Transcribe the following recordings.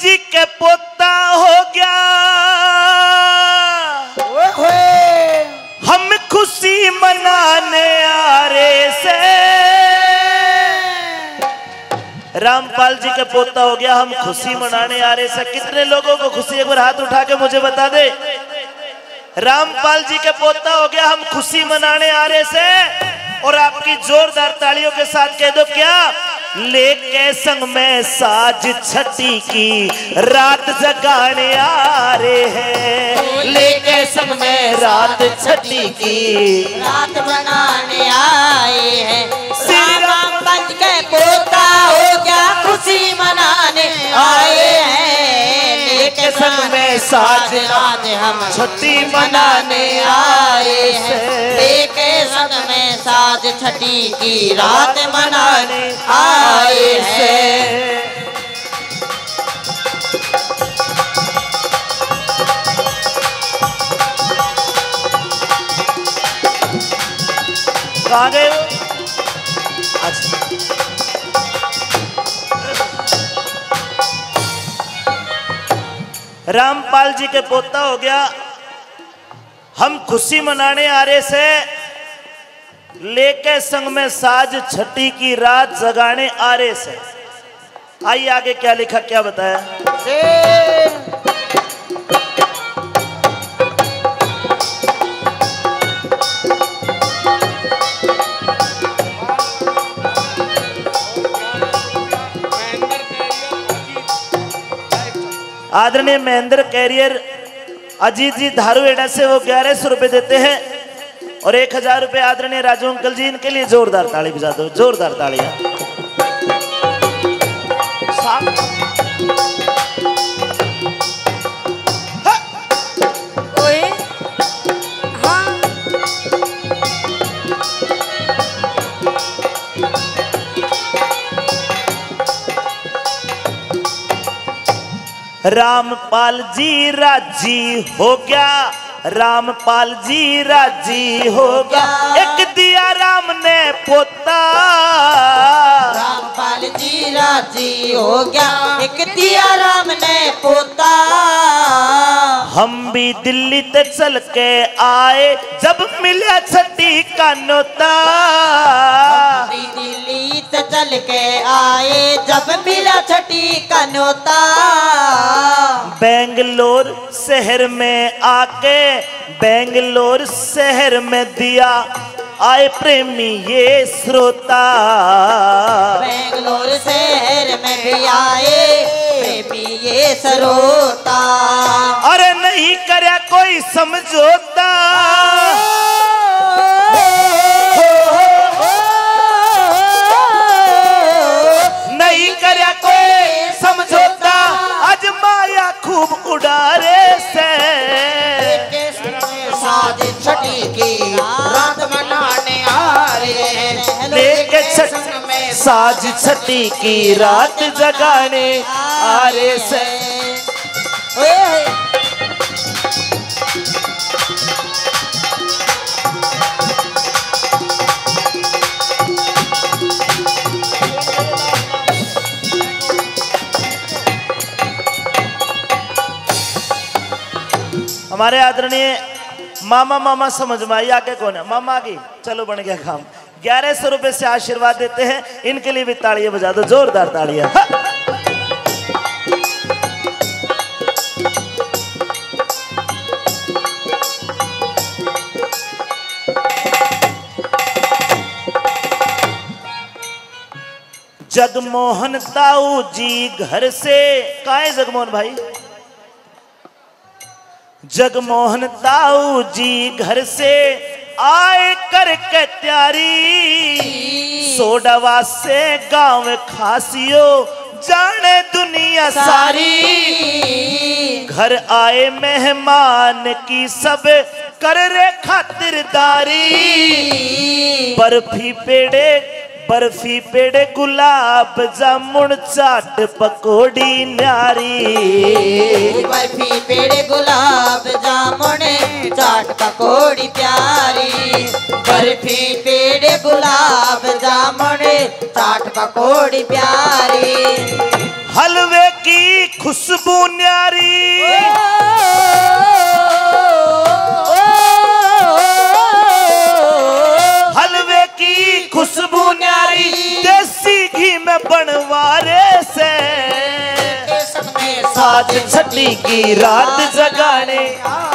जी के पोता हो गया। हम खुशी मनाने आ रहे से। रामपाल जी के पोता हो गया हम खुशी मनाने आ रहे से। कितने लोगों को खुशी? एक बार हाथ उठा के मुझे बता दे। रामपाल जी के पोता हो गया हम खुशी मनाने आ रहे से। और आपकी जोरदार तालियों के साथ कह दो क्या लेके संग में साज छठी की रात जगाने आ रहे हैं। लेके संग में रात छठी की रात बनाने आए हैं। श्री राम पंच के पोता हो क्या खुशी मनाने आए हैं। लेके संग में साज रात हम छठी मनाने आए से संग में साज छठी की रात मनाने आए हैं। कहाँ गए रामपाल जी के पोता हो गया। हम खुशी मनाने आ रहे से लेके संग में साज छठी की रात जगाने आ रहे से। आइए आगे क्या लिखा, क्या बताया? आदरणीय महेंद्र कैरियर अजीत जी धारुएडा से वो ग्यारह सौ रुपए देते हैं। और एक हज़ार रुपए आदरणीय राजू अंकल जी इनके लिए जोरदार ताली बजा दो जोरदार तालियाँ हाँ। रामपाल जी राज़ी हो गया। रामपाल जी राज़ी हो गया। एक दिया राम ने पोता। रामपाल जी राज़ी हो गया। एक दिया राम ने पोता। हम भी दिल्ली ते चल के आए जब मिला छठी का नोता। दिल्ली से चल के आए जब मिला छठी का न्योता। बेंगलोर शहर में आके बेंगलोर शहर में दिया आए प्रेमी ये श्रोता। बेंगलोर शहर में भी आए प्रेमी ये श्रोता। अरे नहीं करया कोई समझौता। साज छठी की रात जगाने आ रे से हमारे आदरणीय मामा मामा समझ में आई, आगे कौन है? मामा की, चलो बन गया काम। ग्यारह सौ रुपए से आशीर्वाद देते हैं। इनके लिए भी तालियाँ बजा दो, जोरदार तालियाँ। हा! जगमोहन ताऊ जी घर से, काहे जगमोहन भाई? जगमोहन ताऊ जी घर से आए करके त्यारी। सोडवा से गाँव खासियो, जाने दुनिया सारी। घर आए मेहमान की सब कर रे खातिरदारी। बर्फ़ी पेड़े बर्फ़ी पेड़ गुलाब जामुन चाट पकोड़ी न्यारी। बर्फ़ी पेड़ गुलाब जामुन चाट पकोड़ी प्यारी। बर्फ़ी पेड़ गुलाब जामुन चाट पकोड़ी प्यारी। हलवे की खुशबू न्यारी। बनवारे से। साज छठी की रात जगाने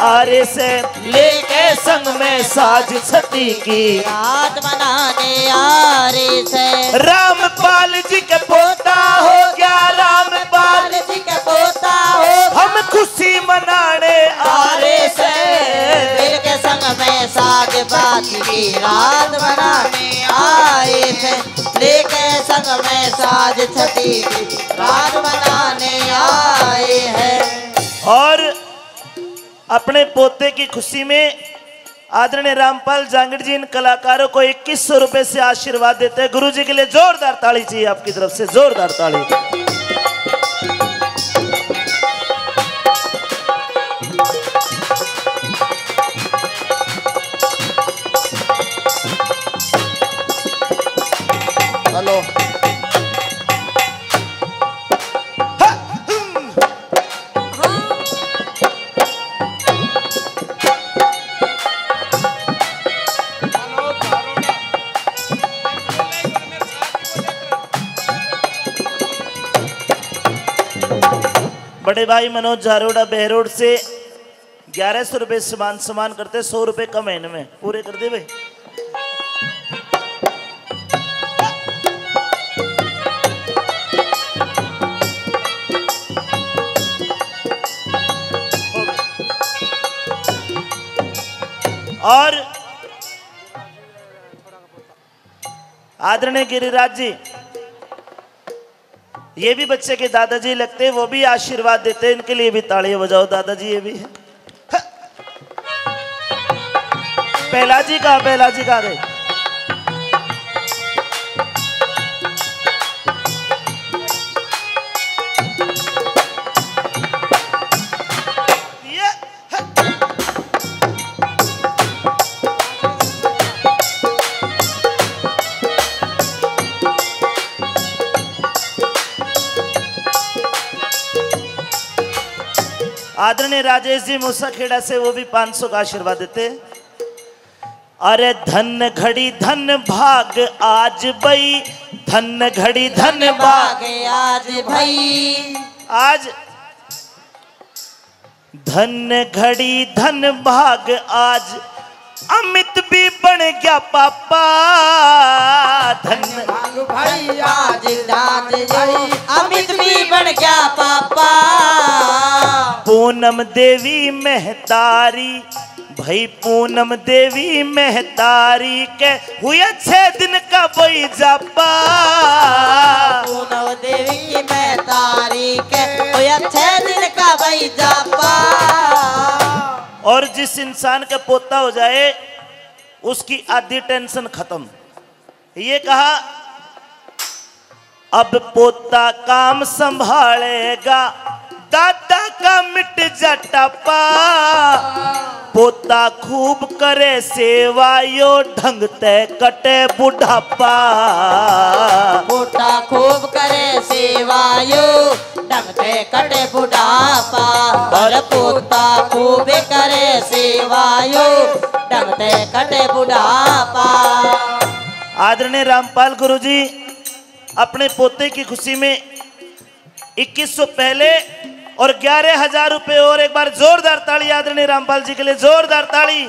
आरे से। लेके संग में साज छठी की रात मनाने आ रे से। रामपाल जी के पोता हो गया, रामपाल जी के पोता हो। हम खुशी मनाने आरे से। दिल के संग में साज बात की रात लेके संग में साज छठी की रात मनाने आए हैं। और अपने पोते की खुशी में आदरणीय रामपाल जांगड़ जी इन कलाकारों को इक्कीस सौ रुपए से आशीर्वाद देते हैं। गुरु जी के लिए जोरदार ताली चाहिए आपकी तरफ़ से जोरदार ताली। हेलो। बड़े भाई मनोज झारोड़ा बहरोड से ग्यारह सौ रुपये समान समान करते, सौ रुपये कम है इनमें। पूरे कर दे भाई। और आदरणीय गिरिराज जी ये भी बच्चे के दादाजी लगते हैं, वो भी आशीर्वाद देते हैं, इनके लिए भी ताड़ी बजाओ, दादाजी, ये भी। है। पहला जी कहा, पहला जी कहा गए? आदरणीय राजेश जी मूसाखेड़ा से वो भी 500 का आशीर्वाद देते अरे धन घड़ी धन भाग आज भाई धन घड़ी धन भाग भाग आज भाई। आज धन घड़ी धन भाग आज अमित भी बन गया पापा धन। भाई आज अमित भी बन गया पापा। पूनम देवी मेहतारी भाई पूनम देवी मेहतारी के हुए छह दिन का वही जापा। पूनव देवी की मैं तारीख कोई अच्छे दिन का भाई जापा। और जिस इंसान का पोता हो जाए, उसकी आधी टेंशन खत्म। ये कहा, अब पोता काम संभालेगा, दादा का मिट जटपा पोता खूब करे सेवा, यो ढंग ते कटे बुढ़ापा। पोता खूब करे सेवायो डंगते कटे बुढ़ापा। और पोता खूब करे सेवायो। डंगते कटे बुढ़ापा। आदरणीय रामपाल गुरु जी अपने पोते की खुशी में 2100 पहले और ग्यारह हज़ार रुपए और एक बार जोरदार ताली आदरणीय रामपाल जी के लिए, जोरदार ताली।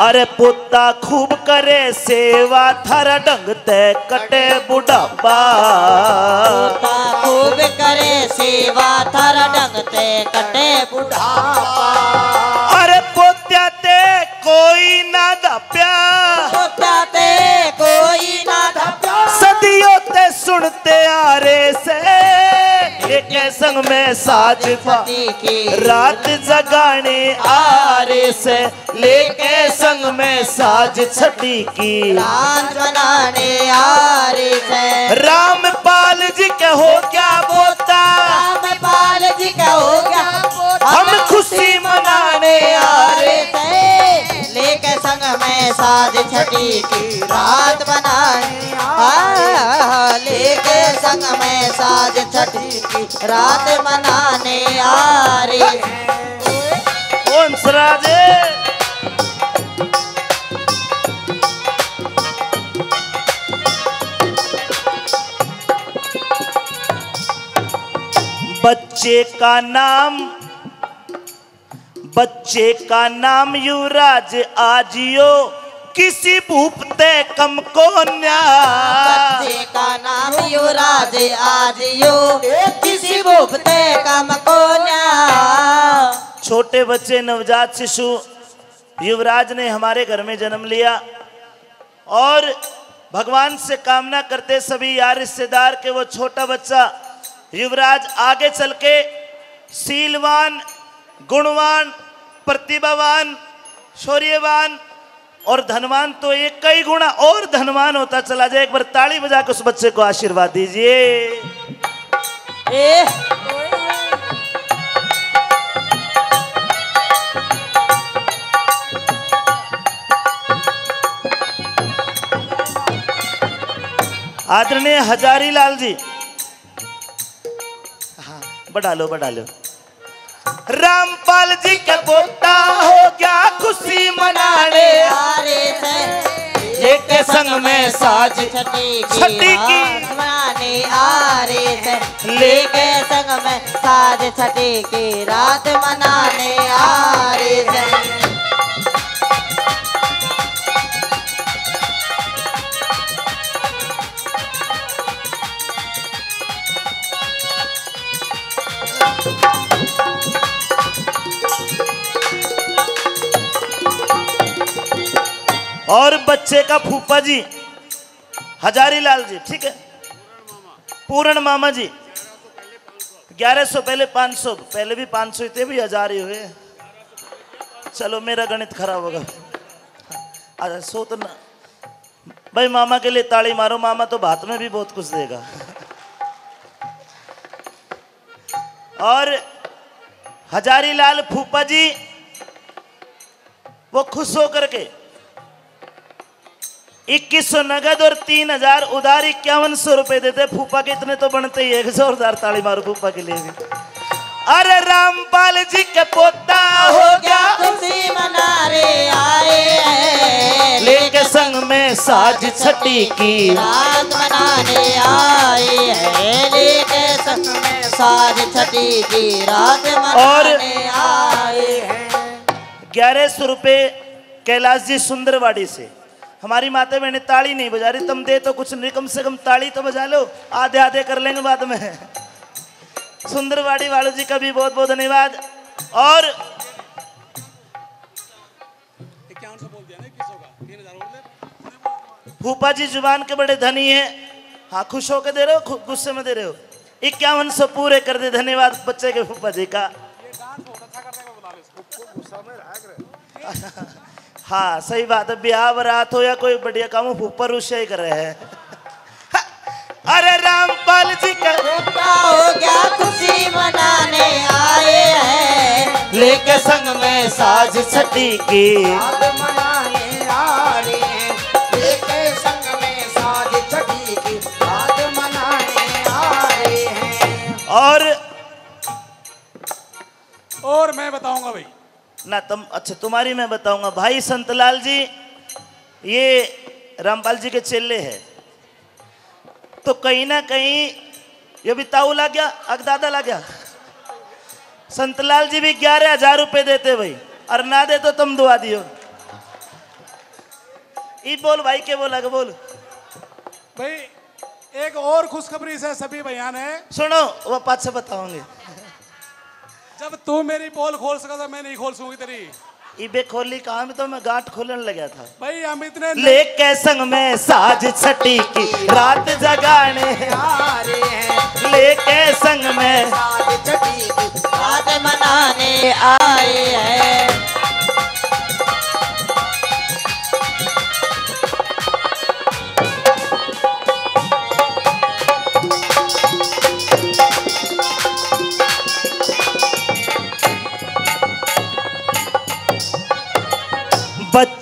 अरे पुता खूब करे सेवा थारा डंग ते कटे बुढ़ापा। पोता खूब करे सेवा थारा डंगते कटे बुढ़ापा। अरे पोत्या ते कोई ना दप्या। संग में साज की रात जगाने आरे से लेके संग में साज छठी की। रात बनाने आरे से। से रामपाल जी कहो हो क्या बोता साज छठी की रात बनाने लेके संग में साज छठी की रात मनाने आ रे सराजे बच्चे का नाम बच्चे का नाम युवराज आजियो किसी भूप ते कम को बच्चे का नाम युवराज आज यो किसी भूपते कम को न्या छोटे बच्चे नवजात शिशु युवराज ने हमारे घर में जन्म लिया। और भगवान से कामना करते सभी यार रिश्तेदार के वो छोटा बच्चा युवराज आगे चल के सीलवान गुणवान प्रतिभावान शौर्यवान और धनवान तो एक कई गुणा और धनवान होता चला जाए। एक बार ताली बजा के उस बच्चे को आशीर्वाद दीजिए। आदरणीय हजारी लाल जी। हाँ बढ़ा लो बढ़ा लो। रामपाल जी का गोता हो गया खुशी मनाने आ लेके संग में साज छठी की मनाने आ रे से लेके संग में साज छठी की रात मनाने आ रे से और बच्चे का फूफा जी हजारी लाल जी, ठीक है? पूर्ण मामा जी, ग्यारह सौ पहले पाँच सौ, पहले भी पाँच सौ थे भी हज़ार ही। हुए चलो, मेरा गणित खराब होगा। अच्छा सो तो ना। भाई, मामा के लिए ताली मारो, मामा तो भात में भी बहुत कुछ देगा। और हजारी लाल फूफा जी, वो खुश होकर के इक्कीस सौ नगद और तीन हज़ार उधार इक्यावन सौ रुपए देते फूफा के इतने तो बनते ही एक जोरदार ताली मारो फूफा के लिए भी। अरे रामपाल जी के पोता हो गया। खुशी मना रे आए लेके संग में साज छठी की। रात मनाने आए हैं। लेके संग में साज छठी की। रात मनाने आए हैं। ग्यारह सौ रुपये कैलाश जी सुंदरवाड़ी से। हमारी माता बहने ताली नहीं बजा रही तुम दे तो कुछ नहीं कम से कम ताली तो बजा लो आधे आधे कर लेंगे बाद में। सुंदरवाड़ी वालों जी का भी बहुत बहुत धन्यवाद। और फूफा जी ज़ुबान के बड़े धनी है। हाँ खुश होकर दे रहे हो गुस्से में दे रहे हो? इक्यावन सौ पूरे कर दे धन्यवाद बच्चे के फूफा जी का। हाँ सही बात है ब्याह बारात हो या कोई बढ़िया काम हो फूफा रुष्य ही कर रहे हैं अरे रामपाल जी का हो गया खुशी मनाने आए हैं। लेके संग में साज छठी की। मनाने आ रहे हैं। लेके संग में साज छठी की। मनाने आ रहे हैं। और और मैं बताऊँगा भाई। ना तुम अच्छा तुम्हारी मैं बताऊँगा। भाई संतलाल जी ये रामपाल जी के चेले हैं। तो कहीं ना कहीं ये भी ताऊ ला गया अगदादा ला गया। संतलाल जी भी ग्यारह हज़ार रुपये देते भाई और ना दे तो तुम दुआ दियो। ई बोल भाई के बोला बोल। भाई एक और खुशखबरी से सभी बयान है। सुनो वो पाँच से बताओगे। जब तू मेरी पोल खोल सका था मैं नहीं खोल सकूँगी तेरी। इबे खोली कहा में तो मैं गांठ खोलने लगा था। भाई हम इतने लेके संग में साज छठी की रात जगाने आ रहे हैं। लेके संग में साज छठी की रात मनाने आए हैं।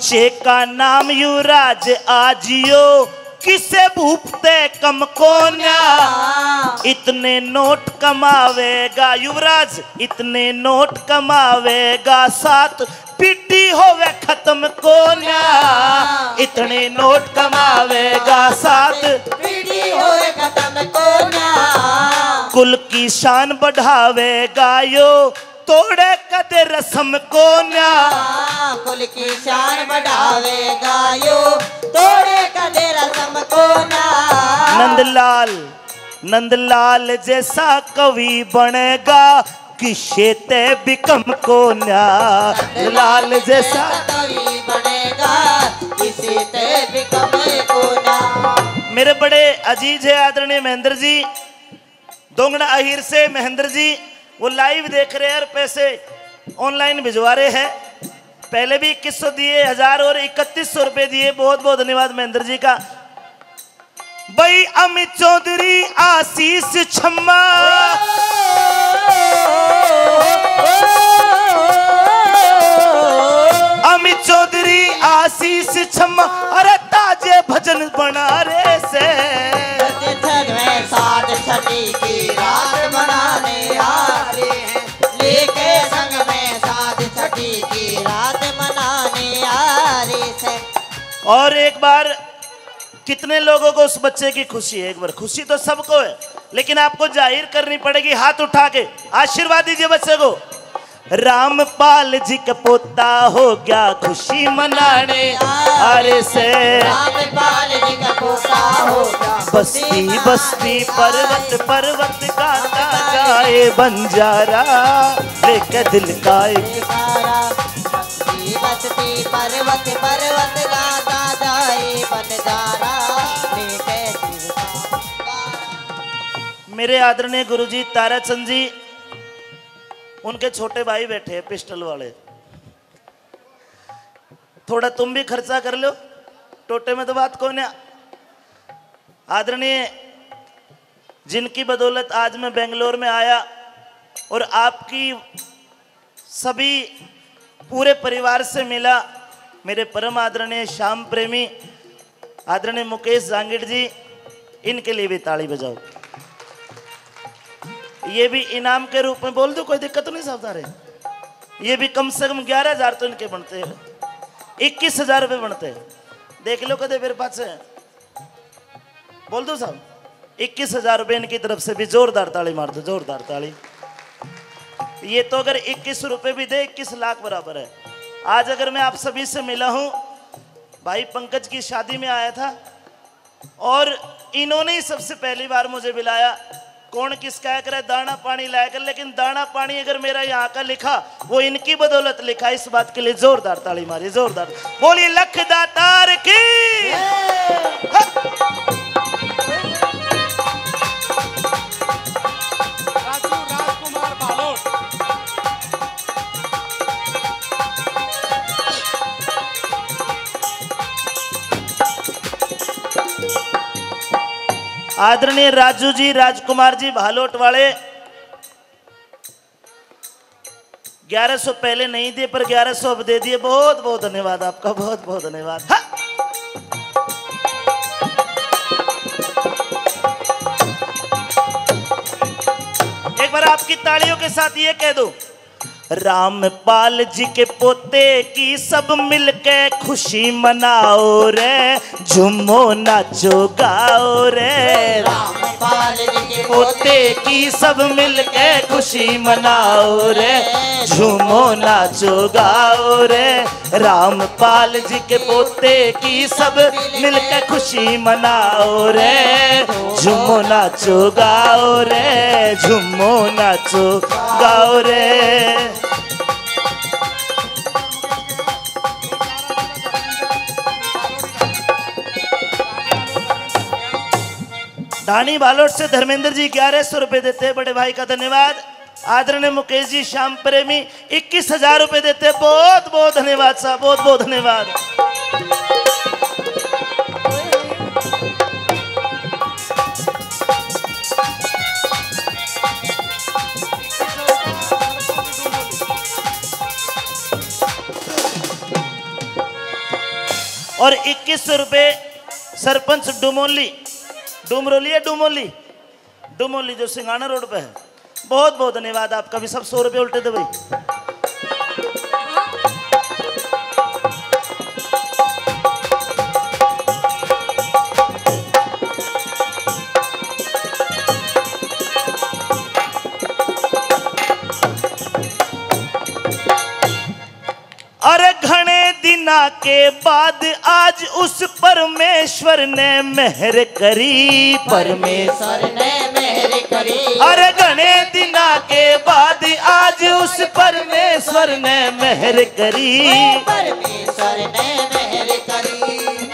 बच्चे का नाम युवराज आजियो। किसे भूपते कम कोन्या? इतने नोट कमावेगा युवराज इतने नोट कमावेगा सात पिट्टी होवे खत्म कोन्या। इतने नोट कमावेगा सात पीढ़ी होए खत्म कोना कुल की शान बढ़ावेगा यो। तोड़े कदे रस्म कोन्या। कुल की शान बढ़ावेगा यो तोड़े कदे रसम को कोना नंदलाल नंदलाल जैसा कवि बनेगा किसे ते बिकम कोन्या। लाल जैसा कवि बनेगा किसी ते बिकम कोना मेरे बड़े अज़ीज़ है आदरणीय महेंद्र जी दोंगड़ा अहिर से महेंद्र जी वो लाइव देख रहे हैं और पैसे ऑनलाइन भिजवा रहे हैं। पहले भी इक्कीस सौ दिए, हज़ार और इकतीस सौ रुपए दिए। बहुत बहुत धन्यवाद महेंद्र जी का। भाई अमित चौधरी, आशीष छम्मा। अमित चौधरी, आशीष छम्मा। अरे ताजे भजन बना रे से। साथ छठी की और एक बार कितने लोगों को उस बच्चे की खुशी है? एक बार खुशी तो सबको है लेकिन आपको ज़ाहिर करनी पड़ेगी हाथ उठा के आशीर्वाद दीजिए बच्चे को। रामपाल जी का पोता हो गया खुशी मनाने अरे से। रामपाल जी का पोता होगा बस्ती बस्ती पर्वत पर्वत गाता जाए बंजारा लेके दिल का एक। बस्ती बस्ती पर्वत पर्वत गाता मेरे आदरणीय गुरुजी ताराचंद जी, उनके छोटे भाई बैठे हैं पिस्टल वाले। थोड़ा तुम भी खर्चा कर लो, टोटे में तो बात कौन है? आदरणीय, जिनकी बदौलत आज मैं बेंगलोर में आया और आपकी सभी पूरे परिवार से मिला, मेरे परम आदरणीय श्याम प्रेमी आदरणीय मुकेश जांगिड़ जी, इनके लिए भी ताली बजाओ। ये भी इनाम के रूप में बोल दो, कोई दिक्कत तो नहीं सावधान है ये भी कम से कम ग्यारह हज़ार तो इनके बनते हैं। इक्कीस हज़ार रुपये बनते हैं। देख लो कदे मेरे पास है। बोल दो साहब, इक्कीस हज़ार रुपये इनकी तरफ़ से भी जोरदार ताली मार दो, जोरदार ताली। ये तो अगर इक्कीस रुपये भी दे, इक्कीस लाख बराबर है। आज अगर मैं आप सभी से मिला हूँ भाई पंकज की शादी में आया था और इन्होंने ही सबसे पहली बार मुझे बुलाया। कौन किसका करे दाना पानी लाया कर लेकिन दाना पानी अगर मेरा यहाँ का लिखा वो इनकी बदौलत लिखा। इस बात के लिए जोरदार ताली मारी जोरदार। बोली लख दातार की आदरणीय राजू जी राजकुमार जी भालोट वाले 1100 पहले नहीं दिए, पर 1100 अब दे दिए। बहुत बहुत धन्यवाद आपका, बहुत बहुत धन्यवाद। हाँ। एक बार आपकी तालियों के साथ ये कह दो। रामपाल जी के पोते की सब मिलके खुशी मनाओ रे, झुमो नाचो गाओ रे। के पोते की सब मिलके खुशी मनाओ रे। झूमो, नाचो, गाओ रे। रामपाल जी के पोते की सब मिलके खुशी मनाओ रे। झूमो, नाचो, गाओ रे। झूमो, नाचो, गाओ रे। धानी बालोट से धर्मेंद्र जी ग्यारह सौ रुपए देते हैं, बड़े भाई का धन्यवाद। आदरणीय मुकेश जी, श्याम प्रेमी, इक्कीस हज़ार रुपए देते हैं। बहुत बहुत धन्यवाद साहब, बहुत बहुत धन्यवाद। और इक्कीस सौ रुपये सरपंच डुमोली डुमरोली है, डुमोली। डुमोली जो सिंगाना रोड पे है। बहुत बहुत धन्यवाद आपका भी सब सौ रुपये उल्टे दे भाई। बाद आज उस परमेश्वर ने मेहर करी, परमेश्वर ने मेहर करी। अरे घने दिना के बाद आज उस परमेश्वर ने मेहर करी। परमेश्वर ने मेहर करी।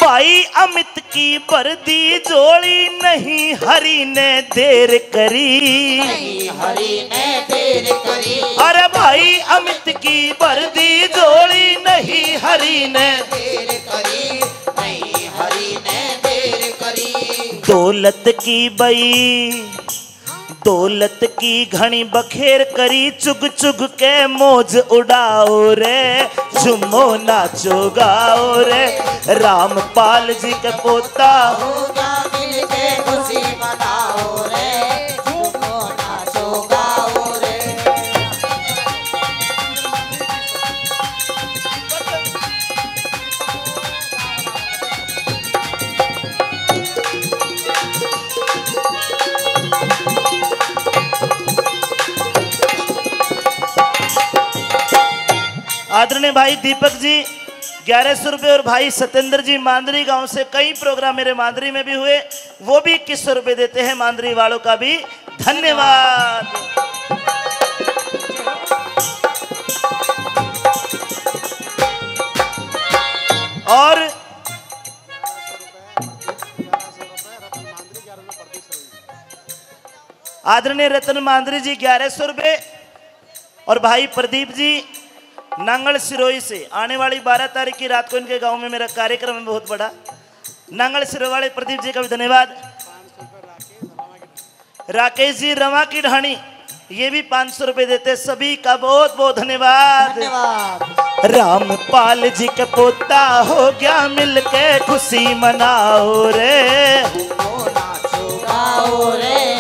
भाई अमित की वर्दी जोड़ी नहीं हरि ने देर करी। नहीं हरि ने देर करी। अरे भाई अमित की वर्दी जोड़ी नहीं हरि ने देर करी। नहीं हरि ने देर करी। दौलत की बई दौलत की घनी बखेर करी, चुग चुग के मोज उड़ाओ रे। झुमो नाचो, गाओ रे। रामपाल जी के पोता होगा मिलके खुशी मनाओ रे। भाई दीपक जी, ग्यारह सौ रुपये और भाई सत्येंद्र जी मांदरी गाँव से कई प्रोग्राम मेरे मांदरी में भी हुए, वो भी इक्कीस सौ रुपये देते हैं मांदरी वालों का भी। धन्यवाद। और आदरणीय रतन मांदरी जी, ग्यारह सौ रुपये। और भाई प्रदीप जी नांगल सिरोही से आने वाली बारह तारीख की रात को इनके गाँव में मेरा कार्यक्रम है बहुत बड़ा। नांगल सिरोही वाले प्रदीप जी का भी धन्यवाद। राकेश जी रमा की ढाणी ये भी पाँच सौ रुपये देते सभी का बहुत बहुत धन्यवाद। रामपाल जी का पोता हो गया मिलके खुशी मनाओ रे। नाचो गाओ रे।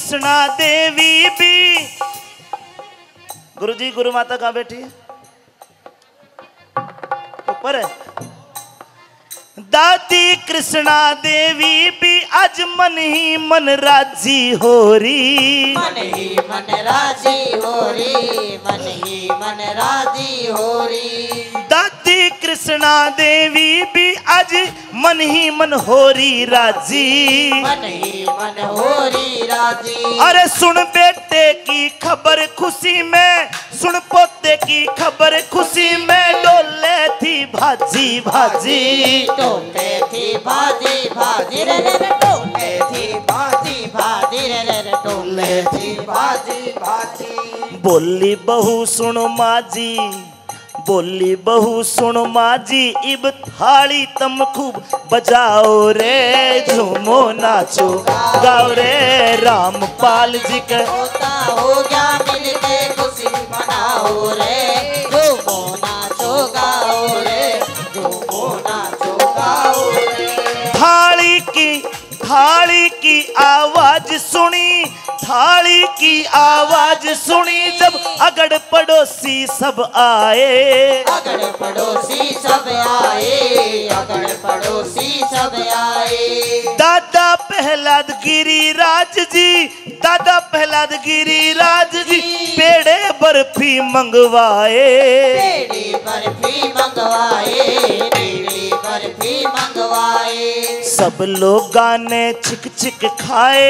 कृष्णा देवी भी। गुरु जी गुरु माता कहाँ बैठी है? ऊपर है। दादी कृष्णा देवी भी आज मन ही मन राज़ी हो रही मन ही मन राज़ी हो री मन ही मन राज़ी हो री। दादी कृष्णा देवी भी आज मन ही मन हो रही राज़ी। मन ही मन हो री राज़ी। अरे सुन बेटे की खबर खुशी में सुन पोते की खबर खुशी में डोले थी भाजी भाजी। टोले थी भाजी भाजी रे रे टोले थी भाजी भाजी रे रे रे टोले थी भाजी भाजी। बोली बहू सुन माजी बोली बहू सुन माजी इब थाली तम खूब बजाओ रे झूमो नाचो गाओ रे रामपाल जी के होता हो गया खुशी मनाओ रे झूमो नाचो गाओ रे झूमो नाचो गाओ रे। थाली की थाली की आवाज़ सुनी थाली की आवाज़ सुनी जब अगड़ पड़ोसी सब आए। अगड़ पड़ोसी सब आए अगड़ पड़ोसी सब आए। दादा प्रहलाद गिरिराज जी दादा प्रहलाद गिरिराज जी पेड़े बर्फ़ी मंगवाए। पेड़ी बर्फ़ी मंगवाए पेड़ी बर्फ़ी मंगवाए। सब लोग गाने छिक छिक खाए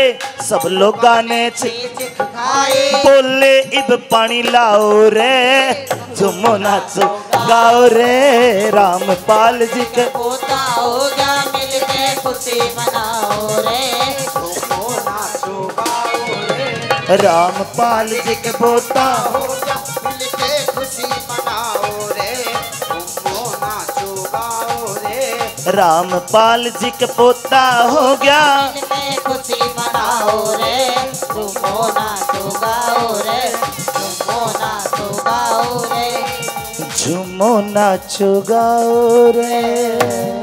सब लोग गाने छिक चीज़ खाए। बोले इब पानी लाओ रे झुमो नाचो गाओ रे। रामपाल जी के पोता हो गया मिल के खुशी मनाओ रे। झूमो नाचो गाओ रे। रामपाल जी के पोता हो गया मिल रामपाल जी के पोता हो गया। खुशी मनाओ रे तुमो नाचो गाओ रे तुमो नाचो गाओ रे। झूमो नाचो गाओ रे।